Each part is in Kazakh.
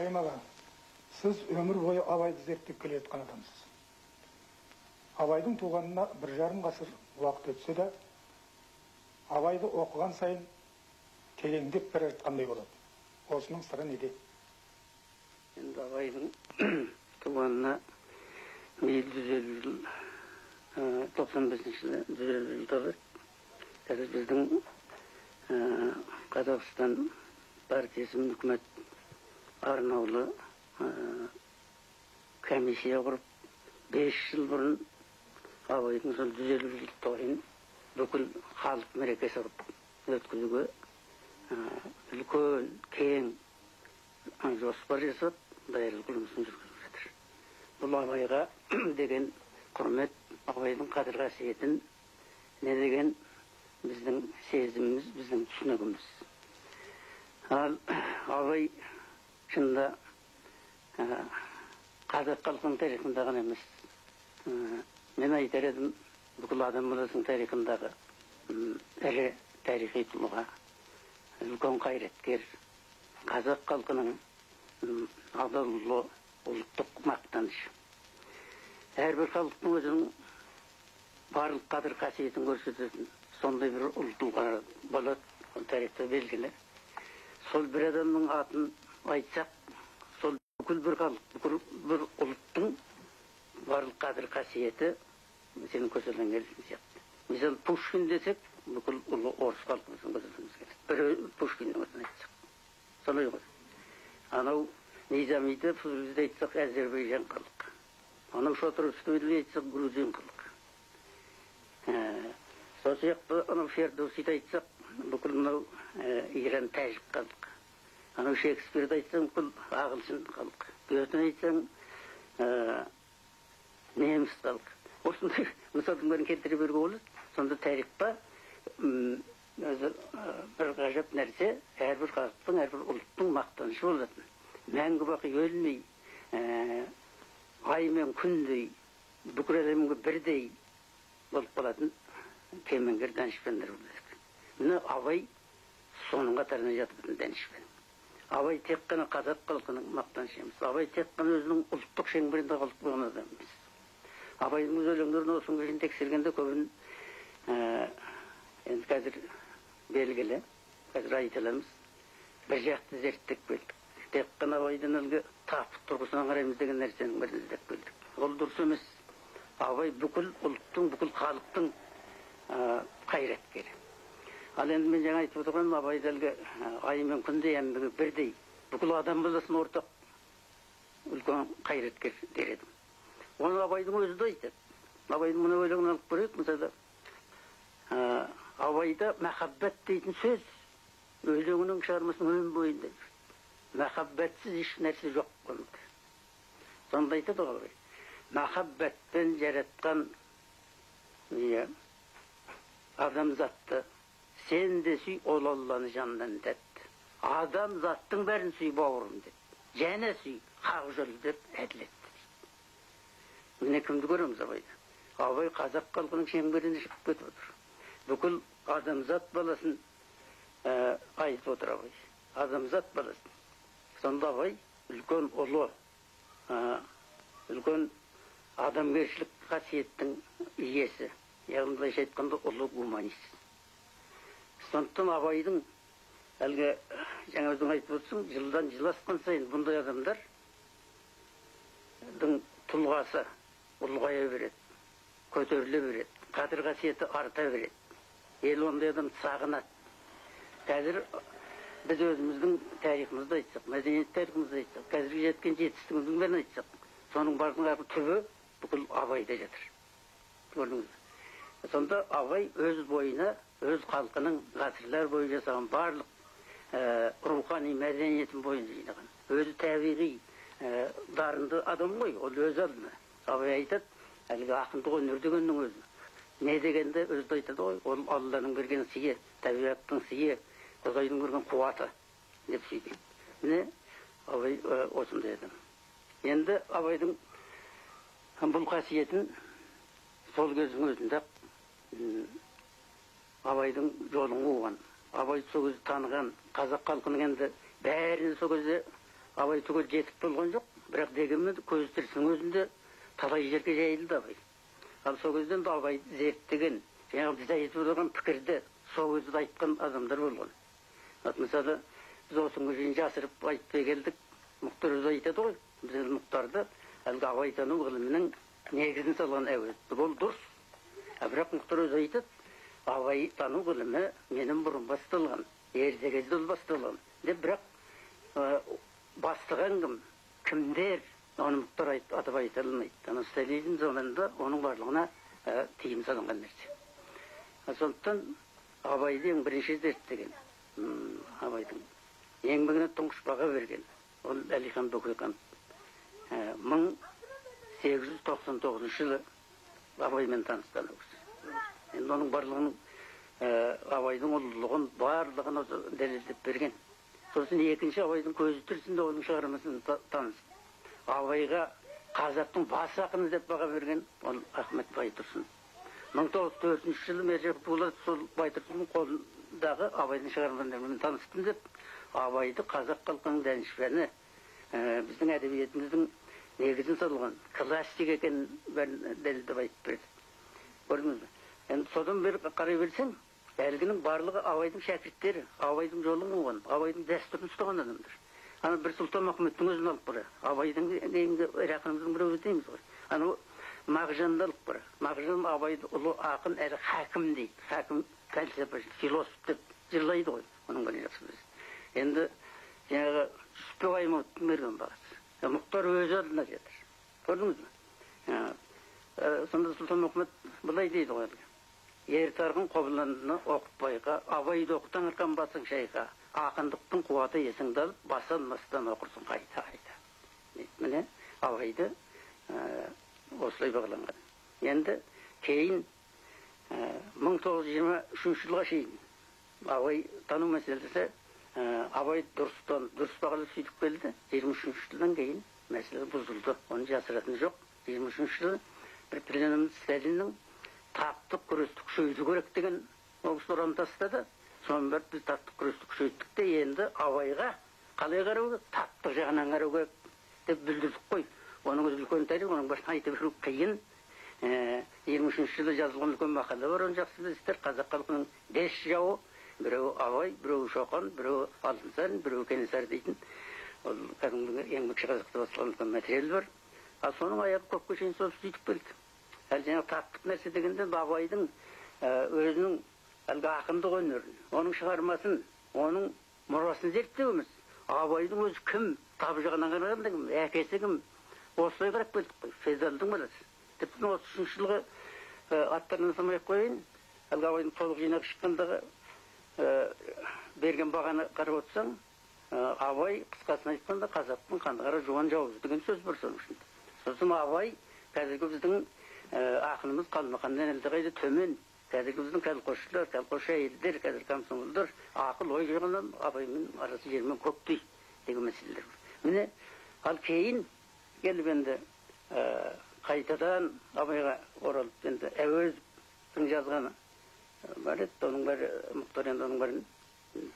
қайым аға сіз өмір бойы абайды зерттеп келе жатқан адамсыз. Абайдың туғанына бір жарым ғасыр уақыт өтсе де абайды оқыған сайын тереңдеп бара жатқандай болады. Осының сыры неде? Енді абайдың туғанына биыл жүз елу жыл тоқсан бесінші жылы жүз елу жыл қазір біздің қазақстан партиясы мен үкімет арнаулы комиссия құрып бес жыл бұрын абайдың сол жүз елу жыл тойын бүкіл халық мерекесі қылып өткізуге үлкен кең жоспар жасап даярлық жұмысын жүргізіп жатыр бұл абайға деген құрмет абайдың қадір қасиетін не деген біздің сезіміміз біздің түсінігіміз ал абай шынында қазақ халқының тарихында ғана емес мен айтар едім бүкіл адам тарихындағы ірі тарихи тұлға үлкен қайраткер қазақ халқының адаллы ұлттық мақтаныш әрбір халықтың өзінің барлық қадір қасиетін көрсететін сондай бір ұл тұлға болады ол тарихта белгілі. Сол бір адамның атын айтсақ сол бүкіл бір халық бүкіл бір ұлттың барлық қадір қасиеті сенің көтерген келетін сияқты. Мысалы пушкин десек бүкіл ұлы орыс халқымыздың көтергіміз келеді бір пушкиннің атын айтсақ. Солай ғой. Анау низамиді фузулиді айтсақ әзербайжан халық. Анау шотровскийді айтсақ грузин халық. Сол сияқты анау фердоусиді айтсақ бүкіл мынау иран тәжік халық. Анау шекспирді айтсаң бүкіл ағылшын халық. Гетені айтсаң неміс халық. Осындай мысалдың бәрін келтіре беруге болады. Сонда тарихта өзі бір ғажап нәрсе әрбір халықтың әрбір ұлттың мақтанышы болатын. Мәңгі бақи өлмей ай мен күндей бүкіл әлемге бірдей болып қалатын кемеңгер данышпандар міне абай соның қатарына жататын данышпан. Абай тек қана қазақ халқының мақтанышы емес. Абай тек қана өзінің ұлттық шеңберінде қалып қойған адам емес. Абайдың өз өлеңдерін осыған дейін тексергенде көбін енді қазір белгілі қазір айта аламыз бір жақты зерттеп келдік. Тек қана абайдан әлгі тапқыт тұрғысынан қараймыз деген нәрсенің бірін іздеп келдік. Ол дұрыс емес. Абай бүкіл ұлттың бүкіл халықтың қайраткері. Ал енді мен жаңа айтып отырған абайды әлгі ай мен күндей әмбігі бірдей бүкіл адам баласына ортақ үлкен қайраткер дер едім оны абайдың өзі де айтады абайдың мына өлеңін алып көрейік мысалы абайда махаббат дейтін сөз өлеңінің шығармасының өн бойында махаббатсыз еш нәрсе жоқ көңілде сонда айтады ғой абай махаббатпен жаратқан иә адамзатты сен де сүй ол алланы жаннан тәтті адамзаттың бәрін сүй бауырым деп және сүй хақ жол деп әділетті міне кімді көреміз абайда абай қазақ халқының шеңберіне шығып кетіп отыр бүкіл адамзат баласын айтып отыр абай адамзат баласын сонда абай үлкен ұлы үлкен адамгершілік қасиеттің иесі яғни былайша айтқанда ұлы гуманист сондықтан абайдың әлгі жаңа өзің айтып отырсың жылдан жыл асқан сайын бұндай адамдардың тұлғасы ұлғая береді көтеріле береді қадір қасиеті арта береді. Ел ондай адамды сағынады. Қазір біз өзіміздің тарихымызды айтсақ мәдениет тарихымызды айтсақ қазіргі жеткен жетістігіміздің бәрін айтсақ соның барлығының түбі бүкіл абайда жатыр. Көрдіңіз сонда абай өз бойына өз халқының ғасырлар бойы жасаған барлық рухани мәдениетін бойына жинаған өзі табиғи дарынды адам ғой ол өз алдына абай айтады әлгі ақындық өнер дегеннің өзі не дегенде өзі айтады ғой ол алланың берген сыйы табиғаттың сыйы құдайдың берген қуаты деп сөйтеді міне абай осындай адам енді абайдың бұл қасиетін сол кездің өзінде абайдың жолын қуған абайды сол кезде таныған қазақ халқының енді бәріне сол кезде абай түгел жетіп болған жоқ. Бірақ дегенмен көз тірісінің өзінде талай жерге жайылды абай. Ал сол кезде енді абайды зерттеген жаңағы біз айтып отырған пікірді сол кезде айтқан адамдар болған. Вот мысалы біз осы күнге шейін жасырып айтпай келдік мұхтар өзі айтады ғой. Біз енді мұхтарды әлгі абайтану ғылымының негізін салған әуезов ол дұрыс. Бірақ мұхтар өзі айтады абайтану ғылымы менен бұрын басталған ерте кезде ол басталған деп бірақ ә, бастаған кім кімдер оны мұхтар атап айта алмайды ана сталинизм заманында оның барлығына ә, тыйым салынған нәрсе сондықтан абайды ең бірінші зерттеген абайдың еңбегіне тұңғыш баға берген ол әлихан бөкейхан ә, мың сегіз жүз тоқсан тоғызыншы жылы абаймен танысқан енді оның барлығының ә, абайдың ұлылығын барлығын дәлелдеп берген сосын екінші абайдың көзі тірісінде оның шығармасын та- танысып абайға қазақтың бас ақыны деп баға берген ол ахмет байтұрсын мың тоғыз жүз төртінші жылы мержан сол байтұрсынның қолындағы абайдың шығармаларымен таныспын деп абайды қазақ халқының дәнішпәні ә, біздің әдебиетіміздің негізін салған классик екенін бәрін дәлелдеп айтып берді көрдіңіз бе енді содан бері қарай берсең әлгінің барлығы абайдың шәкірттері абайдың жолын қуған абайдың дәстүрін ұстаған адамдар ана бір сұлтанмахметтің өзін алып қара абайдың кейінгі ірі ақынымыздың біреуі дейміз ғой анау мағжанды алып қара мағжан абайды ұлы ақын әрі хәкім дейді хәкім фәлсапашы философ деп жырлайды ғой оның жақсы енді жаңағы жүсіпбек аймауыттың берген бағасы мұхтар өзі алдына жатыр көрдіңіз ә, сонда сұлтанмахмет былай дейді ғой әлгі ер тарғын қобыландыны оқытпайға абайды оқытан ырқан басың шайға ақындықтың қуаты есіңді алып баса алмастан оқырсың қайта қайта. Міне абайды ә, осылай бағаланған. Енді кейін мың тоғыз жүз жиырма үшінші жылға шейін абай тану мәселесі ә, абай дұрыс тан- дұрыс бағалап сөйтіп келді. жиырма үшінші жылдан кейін мәселе бұзылды. Оны жасыратын жоқ. жиырма үшінші жылы бір пленумда сталиннің таптық күресті күшейту керек деген ол кісі ұран тастады. Соның бәрі біз таптық күресті күшейттік те енді абайға қалай қарау керек? Таптық жағынан қарау керек деп білдірдік қой. Оның өзі үлкен тарих оның бәрін айтып беру қиын. Жиырма үшінші жылы жазылған үлкен мақала бар оны жақсы білесіздер. Қазақ халқының бес жауы. Біреуі абай біреуі шоқан біреуі алтынсарин біреуі кенесары дейтін. Ол кәдімгі еңбекші қазақта басылған үлкен материал бар. Ал соның аяғы көпке шейін сол сөйтіп келді әлі жаңағы таптық нәрсе дегенде абайдың ә, өзінің әлгі ақындық өнерін оның шығармасын оның мұрасын зерттеу емес абайдың өзі кім табы жағынан қарағанда кім әкесі кім? Осылай қарап келдік қой фезалдың баласы. Тіпті осы үшінші жылғы ә, аттарын атамай ақ қояйын. Әлгі абайдың толық жинағы шыққандағы ә, берген бағаны қарап отырсаң абай қысқасын айтқанда қазақтың қанды қара жуан жауызы деген сөз бар соның ішінде. Сосын абай қазіргі біздің ақынымыз қалмаханнан әлдеқайда төмен. Қазіргі біздің колхозшылар колхозшы әйелдер қазір комсомолдар ақыл ой жағынан абаймен арасы жер мен көктей деген мәселелер міне ал кейін келіп енді ә, қайтадан абайға оралып енді әуезовтің жазғаны. Бар еді оның бәрі мұхтар енді оның бәрін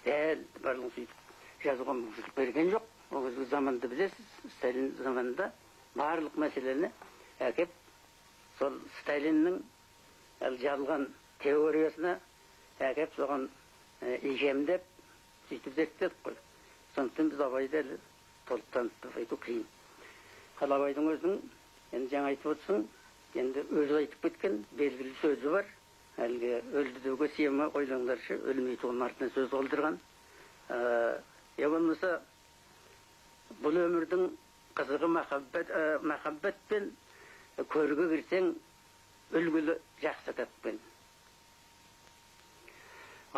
дәл барлығын сөйтіп жазуға мүмкіншілік берген жоқ. Ол кезгі заманды білесіз сталин заманында барлық мәселені әкеп сол сталиннің әлгі жазылған теориясына әкеп соған ә, икемдеп сөйтіп зерттедік қой сондықтан біз абайды әлі толық танып айту қиын. Ал абайдың өзінің енді жаңа айтып отырсың енді өзі айтып кеткен белгілі сөзі бар. Әлгі өлді деуге сыйма ойлаңдаршы өлмей туған артынан сөз қалдырған. Ә, я болмаса бұл өмірдің қызығы махаббат ә, махаббатпен көрге кірсең үлгілі жақсы таппен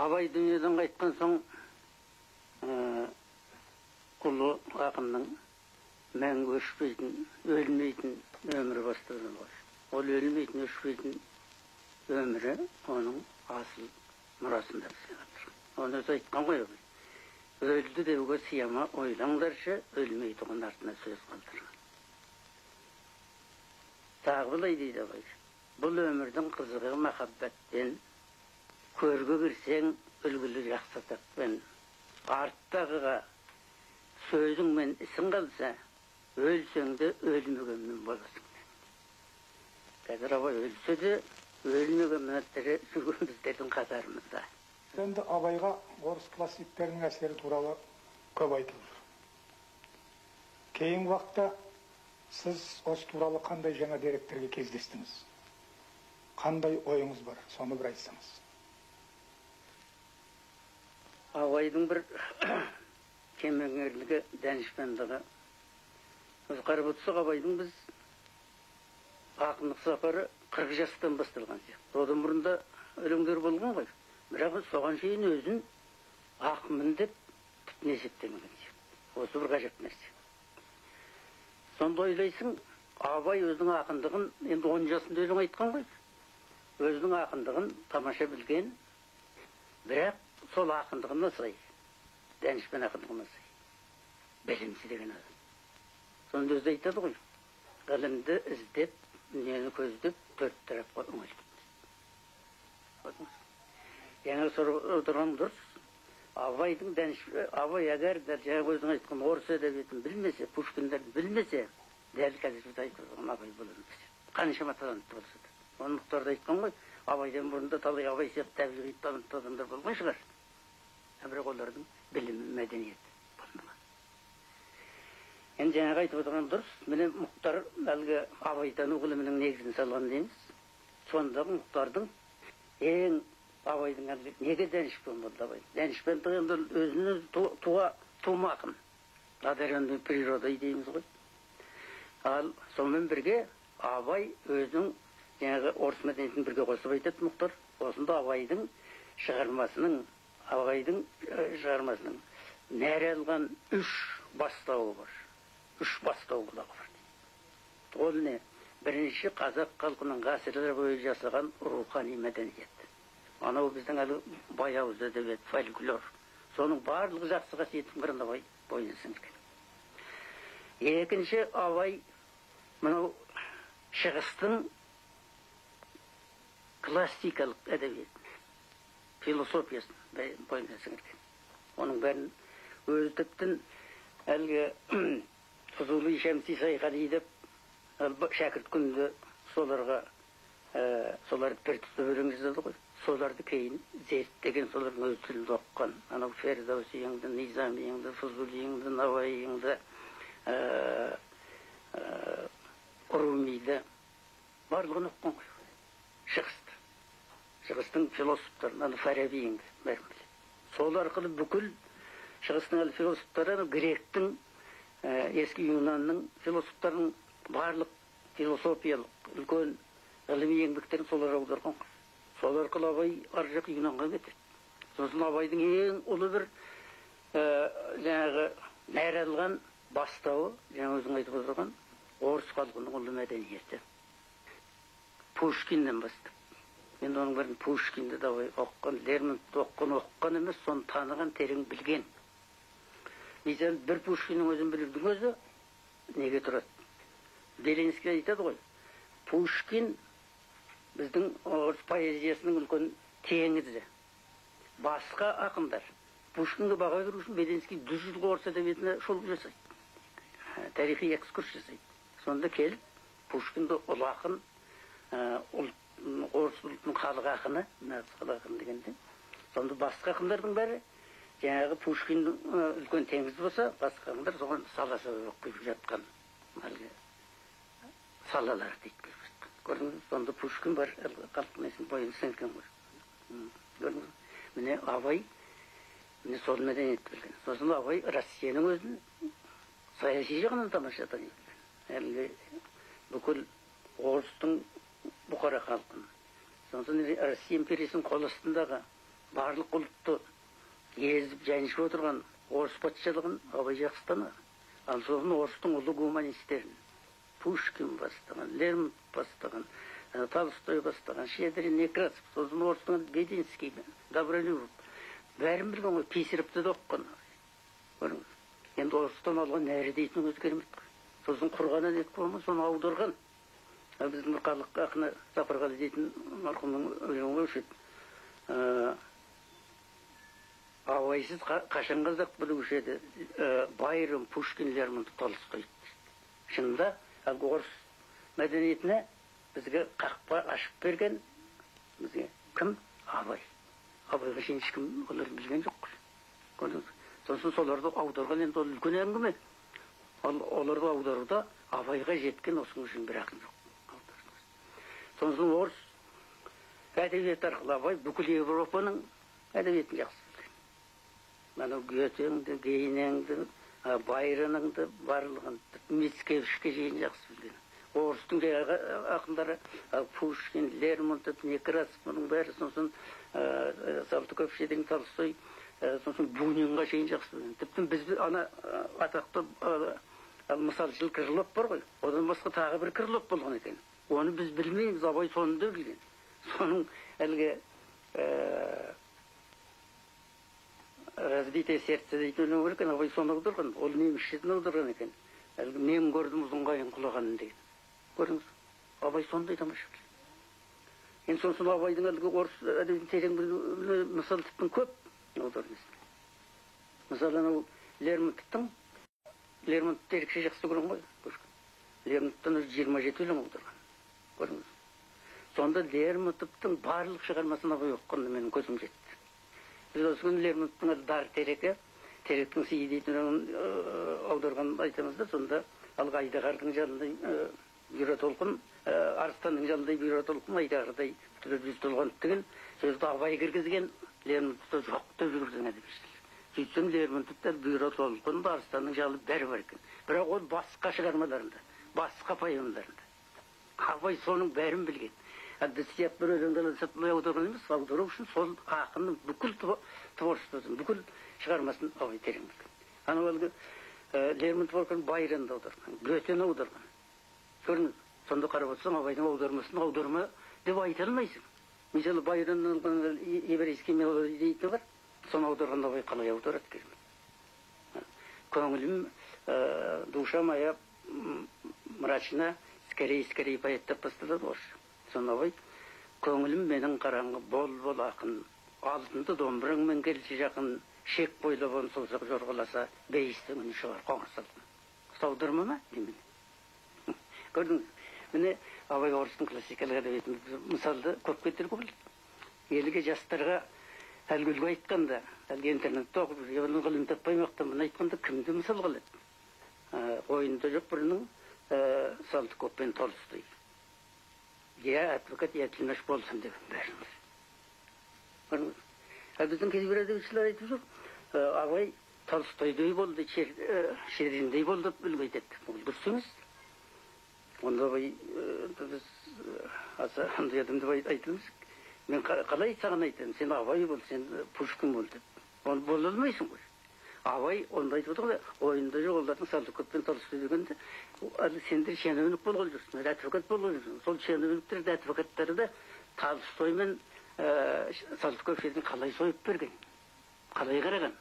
абай дүниеден қайтқан соң ә, ұлы ақынның мәңгі өшпейтін өлмейтін өмірі басталды ол өлмейтін өшпейтін өмірі оның асыл мұрасында оны өзі айтқан ғой өлді деуге сыяма ойлаңдаршы өлмей тұғын артына сөз қалдырған тағы былай дейді абай бұл өмірдің қызығы махаббатпен көрге кірсең үлгілі жақсы атақпен арттағыға сөзіңмен ісің қалса өлсең де өлмегенмен боласың қазір абай өлсе де өлмегенмен тірі жүрген біздердің қатарымызда енді абайға орыс классиктерінің әсері туралы көп айтылып кейінгі уақытта сіз осы туралы қандай жаңа деректерге кездестіңіз қандай ойыңыз бар соны бір айтсаңыз абайдың бір кемеңгерлігі данышпандығы біз қарап отырсақ абайдың біз ақындық сапары қырық жастан басталған сияқты одан бұрын да өлеңдер болған ғой бірақ соған шейін өзін ақынмын деп түптен есептемеген сияқты осы бір ғажап нәрсе сонда ойлайсың абай өзінің ақындығын енді он жасында өлең айтқан ғой өзінің ақындығын тамаша білген бірақ сол ақындығына сай дәнішпен ақындығына сай білімсі деген адам сонда өзі айтады ғой ғылымды іздеп дүниені көздеп төрт тарапқа үңіліп жаңа сұрап отырған дұрыс абайдың абай әгер жаңағы өзің айтқан орыс әдебиетін білмесе пушкиндерді білмесе дәл қазір біз айтып отырған абай бола алмас қаншама талантты болса да оны мұхтар да айтқан ғой абайдан бұрын да талай абай сияқты табиғи талантты адамдар болған шығар бірақ олардың білімі мәдениеті болмаған енді жаңағы айтып отырған дұрыс міне мұхтар әлгі абайтану ғылымының негізін салған дейміз сондағы мұхтардың ең абайдың әлгі неге дәнішпен болды абай дәнішпендік енді өзін өзі туа тума ақын одаренный природой дейміз ғой. Ал сонымен бірге абай өзінің жаңағы орыс мәдениетін бірге қосып айтады мұхтар. Осында абайдың шығармасының абайдың шығармасының нәр алған үш бастауы бар. Үш бастау құлағы бар. Ол не? Бірінші қазақ халқының ғасырлар бойы жасаған рухани мәдениет. Анау біздің әлі баяуыз әдебиет фольклор. Соның барлық жақсы қасиетін қырында абай бойына сіңірген екінші абай мынау шығыстың классикалық әдебиет философиясын бойына сіңірген оның бәрін өзі тіптен әлгі фузули шәмси сайқали деп шәкірт күнінде соларға соларды бір ғой. Соларды кейін зерттеген солардың өз тілінде оқыған анау фердоусиіңді низамиіңді фузулиіңді науаиіңді румиді. Барлығын оқыған ғой шығысты. Шығыстың философтарын ана фарабиіңді бәрін біледі сол арқылы бүкіл шығыстың философтары гректің ескі юнанның философтарының барлық философиялық үлкен ғылыми еңбектерін солар аударған ғой сол арқылы абай ар жақ юнанға кетеді сосын абайдың ең ұлы бір жаңағы нәр алған бастауы жаңа өзің айтып отырған орыс халқының ұлы мәдениеті пушкиннен бастап. Енді оның бәрін пушкинді абай оқыған лермонтовты оқыған оқыған емес соны таныған терең білген. Мысалы бір пушкиннің өзін білудің өзі неге тұрады? Белинский айтады ғой пушкин біздің орыс поэзиясының үлкен теңізі басқа ақындар пушкинге баға беру үшін белинский жүз жылғы орыс әдебиетіне шолу жасайды. Тарихи экскурс жасайды. Сонда келіп пушкинді ұлы ақын орыс ұлтының халық ақыны халық ақыны дегенде. Сонда басқа ақындардың бәрі жаңағы пушкиннің үлкен теңіз болса басқа ақындар соған сала сала болып жатқан әлгі салалар дейді. Көрдіңіз сонда пушкин бар халықтың несін бойына сіңірген ғой көрдіңіз міне абай міне сол мәдениетті білген сосын абай россияның өзін саяси жағынан тамаша таниды әлгі бүкіл орыстың бұқара халқын сосын россия империясының қол астындағы барлық ұлтты езіп жаншып отырған орыс патшалығын абай жақсы таныған ал сосын орыстың ұлы гуманистерін пушкин бастаған лермонтов бастаған толстой бастаған щедрин некрасов сосын орыстың бединский добролюбов. Бәрін білген ғой писаревті де оқыған. Көрдіңіз енді орыстан алған нәрі дейтін керемет қой сосын құрған әдет болма соны аударған біздің халық ақыны сапарғали дейтін марқұмның өлеңі болушы еді абайсыз қа- қашан қазақ білуші еді? Ә, байрон пушкин лермонтов толстой шынында әлгі орыс мәдениетіне бізге қақпа ашып берген бізге кім? Абай. Абайға шейін ешкім олар білген жоқ сосын соларды аударған енді ол үлкен әңгіме. Ал оларды аударуда абайға жеткен осының үшін бір ақын жоқ. Сосын орыс. Әдебиет арқылы абай бүкіл европаның әдебиетін жақсы білген анау гетеңді гейнеңді байроныңды барлығын мицкевичке шейін жақсы білген орыстың ақындары а, пушкин лермонтов некрасов мұның бәрі сосын ә, салтыков шедің толстой ә, сосын бунинға шейін жақсы білген тіпті біз ана ә, атақты ә, ал мысалшыл крылов бар ғой. Одан басқа тағы бір крылов болған екен. Оны біз білмейміз абай соны да білген. Соның әлгі ә, разбитое сердце дейтін өлең бар екен абай соны аударған ол немісшеден аударған екен. Әлгі мен көрдім ұзын қайың құлағанын деген көрдіңіз абай сондай тамаша енді сосын абайдың әлгі орыс әдебиетін терең мысалы тіптен көп мысалы анау лермонтовтың лермонтовты ерекше жақсы көремін ғой пушкин лермонтовтан өзі жиырма жеті өлең аударған көрдіңіз сонда лермонтовтың барлық шығармасын абай оқығанда менің көзім жетті. Біз осы күні лермонтовтың дар терекі теректің сыйы дейтін аударғанын айтамыз да сонда әлгі айдағардың жанындай бұйра толқын арыстанның жанындай бұйра толқын айдағырдай жүз толған деген сөзді абай кіргізген лермонтовта жоқ деп әдебиетшілер сөйтсем лермонтовта бұйра толқын арыстанның жалы бәрі бар екен бірақ ол басқа шығармаларында басқа поэмаларында абай соның бәрін білген ал бір өлеңді былай аударған емес аудару үшін сол ақынның бүкіл тво- творчествосын бүкіл шығармасын білген анау әлгі лермонтов аударған байронды аударған гетені аударған көрдіңіз сонда қарап отырсаң абайдың аудармасын аударма деп айта алмайсың мысалы байронның еврейский мелодия дейтіні бар соны аударған абай қалай аударады көңілім душа моя мрачна скорей скорей поэт деп басталады орысша соны абай көңілім менің қараңғы бол бол ақын. Алтынды домбыраңмен келші жақын шек бойлап он саусақ жорғаласа бейістің үні шығар қоңыр салқын саудырма ма немене көрдіңіз міне абай орыстың классикалық әдебиетін мысалды көп келтіруге болады елге жастарға әлгі үлгі айтқанда әлгі интернетте оқып жүрген ғылым таппай мақтанбай айтқанда кімді мысал қылады? Ә, ойында жоқ бірінің ә, салтыков пен толстой. Я адвокат тілмаш болсын деген бәріміз ал біздің кейбір әдебиетшілер айтып жүр абай толстойдей болды Шер- шериндей болды деп үлгі айтады ол дұрыс емес онда абай ә, біз аса андай адам деп айт- айта алмайсың мен қа- қалай саған айтамын сен абай бол сен пушкин бол деп оны бола алмайсың ғой абай онда айтып отыр ғой ойында жоқ олардың салтыков пен толстой дегенде сендер шенеунік болған жүрсіңдер әдвокат болған жүрсіңдер сол шенеуніктерді әдвокаттарды толстой мен салтыков жерін қалай сойып берген қалай қараған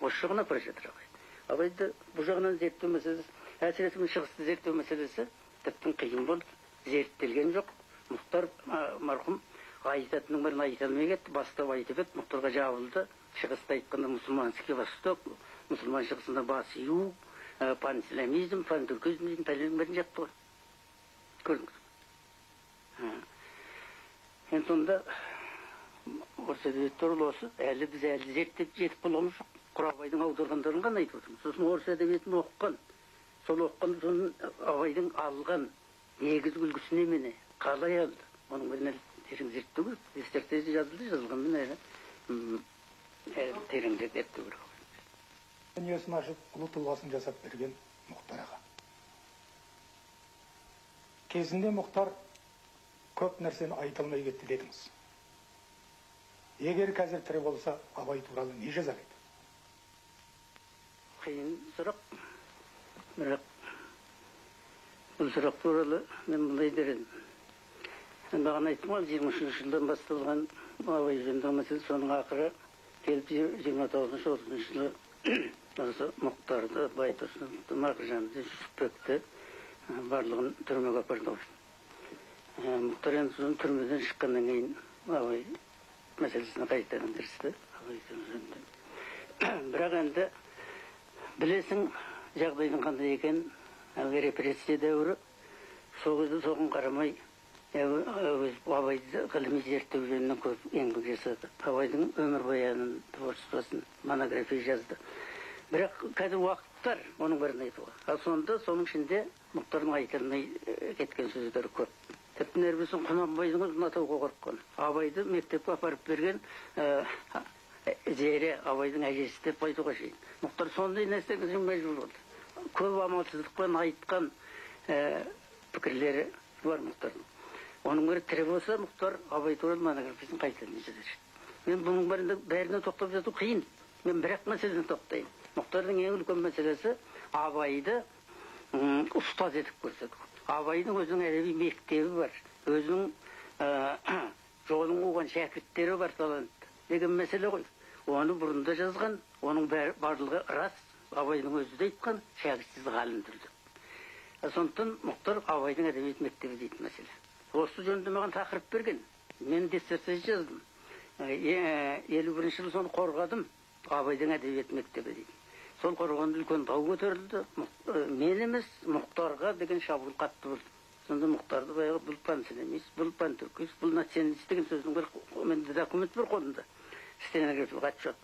осы жағын апара жатыр абай абайды бұл жағынан зерттеу мәселесі әсіресе мына шығысты зерттеу мәселесі тіптен қиын болды зерттелген жоқ мұхтар марқұм айтатынның бәрін айта алмай кетті бастап айтып еді мұхтарға жабылды. Шығыста айтқанда мұсылманский восток мұсылман шығысында бас ию ә, панисламизм пантүркизм дейтін пәленнің бәрін жатты ғой. Көрдіңіз? Ә. енді сонда орыс әдебиеті туралы осы әлі біз әлі зерттеп жетіп болғанымыз жоқ құрабайдың аударғандарын ғана айтып отырмыз. Сосын орыс әдебиетін оқыған сол оқыған соны абайдың алған негізгі үлгісі немене қалай алды? Оның бәрін әлі терең зерттеу керек диссертация жазылды жазылғанмен әлі тереңірек зерттеу керек дүниесін ашып ұлы тұлғасын жасап берген мұхтар аға кезінде мұхтар көп нәрсені айта алмай кетті дедіңіз егер қазір тірі болса абай туралы не жазар еді қиын сұрақ бірақ бұл сұрақ туралы мен былай дер едім бағана айттым ғой жиырма үшінші жылдан басталған абай жөніндегі мәселе соның ақыры келіп жиырма тоғызыншы отызыншы жылы осы мұхтарды байтұрсыновты мағжанды жүсіпбекті ә, барлығын түрмеге апарды ғой Ә, мұхтар енді сосын түрмеден шыққаннан кейін абай мәселесіне қайтадан кірісті. Жөнінде бірақ енді білесің жағдайдың қандай екенін. Әлгі репрессия дәуірі сол кезде соған қарамай абайды ғылыми зерттеу жөнінен көп еңбек жасады абайдың өмірбаянын творчествосын монография жазды. Бірақ қазір уақыттар оның бәрін айтуға. Ал сонда соның ішінде мұхтардың айта алмай кеткен сөздері көп. Тіпті нербісін құнанбайдың өзін атауға қорыққан. Абайды мектепке апарып берген зере абайдың әжесі деп айтуға шейін. Мұхтар сондай нәрсеге мәжбүр болды. Көп амалсыздықпен айтқан пікірлері бар мұхтардың. Оның бірі тірі болса мұхтар абай туралы монографиясын қайтадан жазар мен бұның бәрінде бәріне тоқтап жату қиын мен бір ақ мәселені тоқтайын мұхтардың ең үлкен мәселесі абайды ұстаз етіп көрсету абайдың өзінің әдеби мектебі бар өзінің жолын қуған шәкірттері бар талантты деген мәселе ғой оны бұрында жазған оның барлығы рас абайдың өзі де айтқан шәкіртсіз ғалым түрді сондықтан мұхтар абайдың әдебиет мектебі дейтін мәселе осы жөнінде маған тақырып берген. Мен диссертация жаздым. Елу бірінші жылы соны қорғадым. Абайдың әдебиет мектебі дейді. Сол қорғанда үлкен дау көтерілді. Мен емес мұхтарға деген шабуыл қатты болды сонда мұхтарды баяғы бұл панселемист бұл пантүркист бұл националист деген сөздің бір менде документ бар қолымда. Стенографиялық отчет.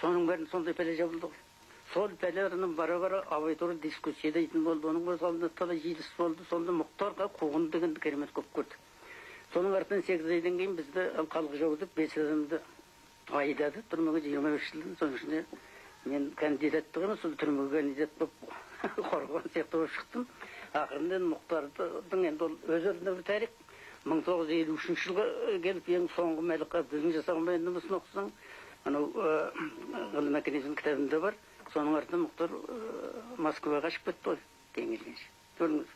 Соның бәрін сондай пәле жабылды ғой. Сол пәлені бара бара туралы дискуссия дейтін болды оның алдында талай жиылыс болды сонда мұхтарға қуғын дегенді керемет көп көрді соның артынан сегіз айдан кейін бізді халық жау деп бес адамды айдады түрмеге жиырма бес жылдан соның ішінде мен кандидаттық емес сол түрмеге кандидат болып қорғаған сияқты болып шықтым ақырында енді мұхтардың енді ол өз орнында бір тарих мың тоғыз жүз елу үшінші жылға келіп ең соңғы мәлік ғабділдің жасаған баяндамасын оқысаң анау ғылым кітабында бар соның артынан мұхтар москваға қашып кетті ғой келгенше көрдіңіз?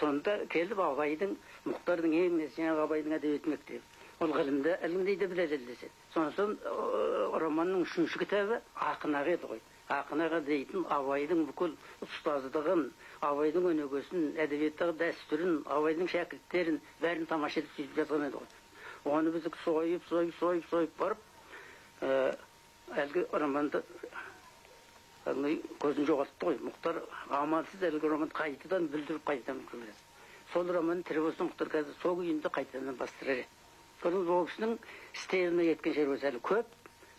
Сонда келіп абайдың мұхтардың ең жаңағы абайдың әдебиет мектебі. Ол ғылымда ілімді де біле дәлелдеседі сондықтан романның үшінші кітабы ақын ақ еді ғой. Ақын аға дейтін абайдың бүкіл ұстаздығын абайдың өнегесін әдебиеттағы дәстүрін абайдың шәкірттерін бәрін тамаша етіп сөйтіп жазған еді ғой. Оны біз сойып сойып сойып сойып барып әлгі романды көзін жоғалтты ғой. Мұхтар амалсыз әлгі романды қайтадан бүлдіріп қайтадан сол роман тірі болса мұхтар қазір сол күйінде қайтадан бастырар еді. Көрдіңіз ол кісінің істей алмай кеткен шаруасы әлі көп.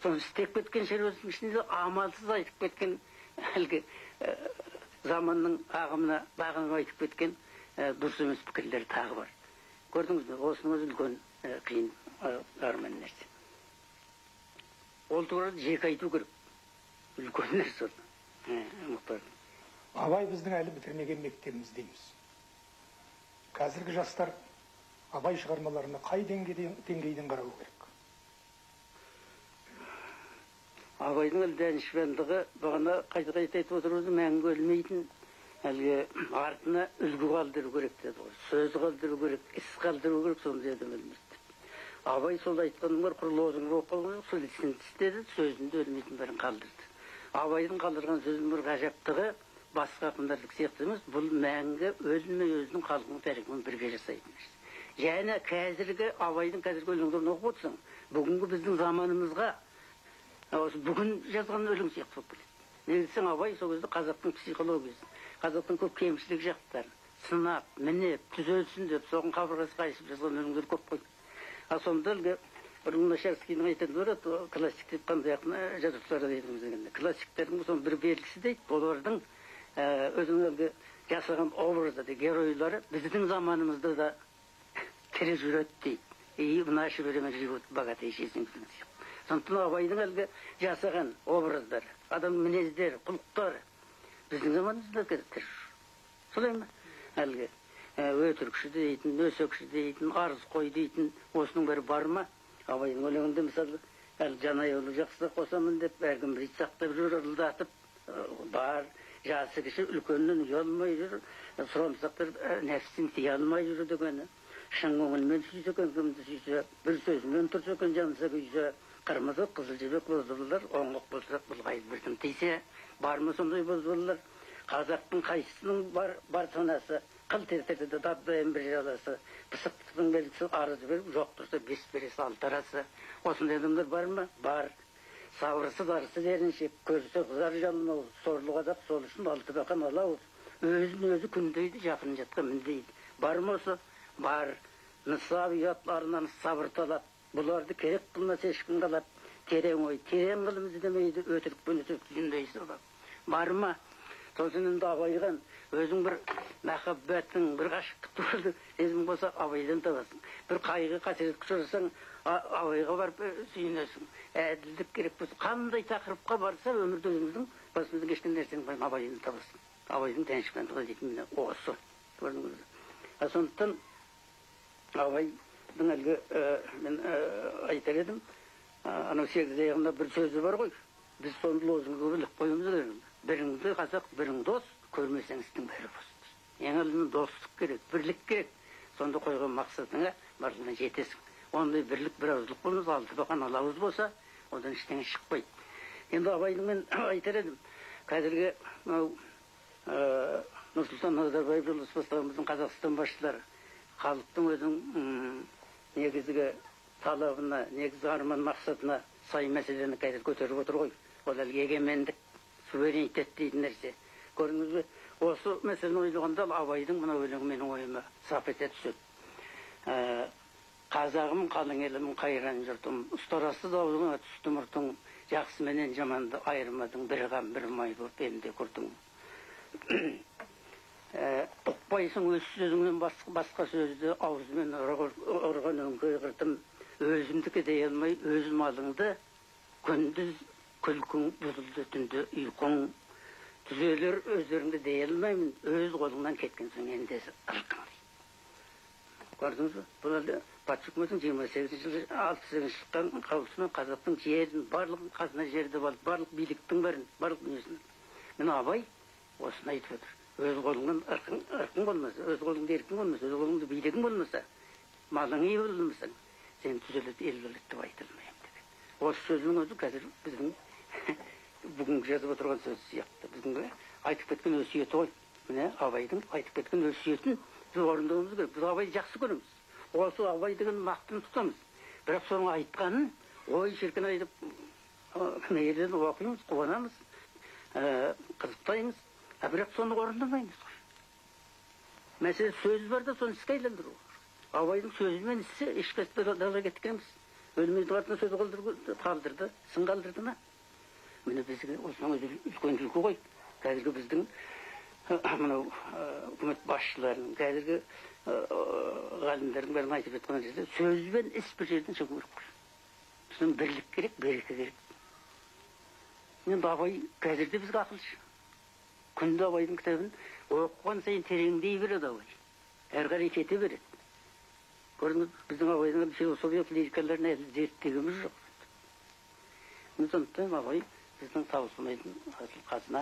Соны істеп кеткен шаруасының ішінде амалсыз айтып кеткен әлгі заманның ағымына бағынып айтып кеткен дұрыс емес пікірлер тағы бар. Көрдіңіз бе? Осының өзі үлкен қиын арман нәрсе. Ол туралы жеке айту керек. Үлкен нәрсе ол мұхтар абай біздің әлі бітірмеген мектебіміз дейміз қазіргі жастар абай шығармаларына қай деңгейден қарау керек? Абайдың данышпандығы бағана қайта қайта айтып отырмыз мәңгі өлмейтін әлгі артына үлгі қалдыру керек деді ғой сөз қалдыру керек іс қалдыру керек сондай адам өлмейді абай сол айтқаның бар құр лозунг болып қалған жоқ сол ісін істеді сөзінде өлмейтін бәрін қалдырды. Абайдың қалдырған сөзінің бір ғажаптығы басқа ақындардікі сияқты емес бұл мәңгі өлмей өзінің халқының тарихымен бірге жасайтын нәрсе. Және қазіргі абайдың қазіргі өлеңдерін оқып отырсаң бүгінгі біздің заманымызға осы бүгін жазған өлең сияқты болып келеді. Неге десең абай сол кезде қазақтың психологиясын қазақтың көп кемшілік жақтарын сынап мінеп түзелсін деп соған қабырғасы қайысып жазған өлеңдер көп қой. Ал сонда әлгі бір луначарскийдің айтатыны бар еді классик деп қандай жазушылар айтыңыз дегенде классиктердің соның бір белгісі дейді олардың өзінің әлгі жасаған образы геройлары біздің заманымызда да тірі жүреді дейді и в наше время живут богатейшие сондықтан абайдың әлгі жасаған образдары адам мінездері құлықтары біздің заманымызда тірі солай ма әлгі өтірікші дейтін өсекші дейтін арыз қой дейтін осының бәрі бар ма абайдың өлеңінде мысалы әлгі жанайұлы жақсы қосамын деп әркім бір сақтап жүр ырылдатып бар жасы кіші үлкеннен ұялмай жүр сұрамсақтар нәпсісін тия алмай жүр дегені шын көңілмен сүйсе екен кімді сүйсе бір сөзімен тұрса екен жанса күйсе қырмызы қызыл жібек бозбалалар оңлық болса бұлғайып бірдім тисе бар ма сондай бозбалалар қазақтың қайсысының бар, бар санасы қылт ертеді дабдайын бір жаласы пысықтықтың белгісі арыз беріп жоқ тұрса бес бересі алты арасы осындай адамдар бар ма бар сабырсыз арсыз еріншек көрсе қызар жалын сорлы қазақ сол үшін алты бақан ала ауыз өзін өзі күндейді жақын жатқа міндейді бар ма осы бар нысап ұятларынан сабыр талап бұларды керек қылмас ешкім қалап терең ой терең ғылым іздемейді өтірікпен өтірік салап бар ма сосын енді абайған өзің бір махаббатың бір ғашықтық туралы сезім болса абайдан табасың. Бір қайғы қасірет ұшырасаң абайға барып э, сүйінесің. Әділдік керек болса. Қандай тақырыпқа барса өмірде өзіміздің басымыздан кешкен нәрсені абайдан табасың. Абайдың тәншікбандығы дейтін міне осы. Көрдіңіз бе? а сондықтан абайдың әлгі ә, мен ә, айтар едім анау сегіз аяғында бір сөзі бар ғой. Біз соны лозунгқа іліп қоюымыз керек. Біріңді қазақ бірің дос көрмесең істің бәрі бос. Ең алдымен достық керек бірлік керек. Сонда қойған мақсатыңа барлығына жетесің. Ондай бірлік бір ауыздылық болмаса алты бақан алауыз болса одан ештеңе шықпайды енді абайдың мен айтар едім. Қазіргі мынау нұрсұлтан назарбаев жолдасбастарымыздың қазақстан басшылары халықтың өзінің негізгі талабына негізгі арман мақсатына сай мәселені қазір көтеріп отыр ғой. Ол әлгі егемендік суверенитет дейтін нәрсе. Көрдіңіз бе? Осы мәселені ойлағанда абайдың мына өлеңі менің ойыма сап ете түседі. Ә, қазағым қалың елім қайран жұртым ұстарасы аузыңа түсті мұртың жақсы менен жаманды айырмадың бір қам бір май боп елде құртың. Ә, ұқпайсың өз сөзіңнен бас- басқа сөзді аузымен ұрған өңкей қыртым өзімдікі дей алмай өз малыңды күндіз күлкің бұзылды түнде ұйқың түзелер өздеріңді дей алмаймын өз қолыңнан кеткен соң ендесі ырқың көрдіңіз бе? Бұл әлі патша үкіметінің жиырма сегізінші жылы алпыс сегізінші шыққан қаулысымен қазақтың жерін барлық қазына жерді алып барлық биліктің бәрін барлық дүниесін. Міне абай осыны айтып отыр. Өз қолыңнан ырқың ырқың болмаса өз қолыңда еркің болмаса өз қолыңда билігің болмаса малың ие болмасаң сен түзеледі ел болады деп айта алмаймын деген осы сөздің өзі қазір біздің бүгінгі жазып отырған сөз сияқты біздің айтып кеткен өсиеті ғой міне абайдың айтып кеткен өсиетін біз орындауымыз керек біз абайды жақсы көреміз осы абай деген мақтан тұтамыз бірақ соның айтқанын ой шіркін ай деп мейірленіп оқимыз қуанамыз қызықтаймыз а бірақ соны орындамаймыз ғой мәселе сөз бар да соны іске айналдыру абайдың сөзі мен ісі ешқайсысы далаға кеткен емес артына сөз қалдырды сын қалдырды ма міне бізге осының өзі үлкен үлгі ғой қазіргі біздің мынау үкімет басшыларының қазіргі ғалымдардың бәрін айтып жатқан жерде сөз бен іс бір жерден шығу керек сосын бірлік керек береке керек. Енді абай қазір де бізге ақылшы. Күнде абайдың кітабын оқыған сайын тереңдей береді абай. Әрі қарай кете береді. Көрдіңіз біздің абайдың философиялық лирикаларын әлі зерттегеніміз жоқ. Сондықтан абай біздің таусылмайтын асыл қазына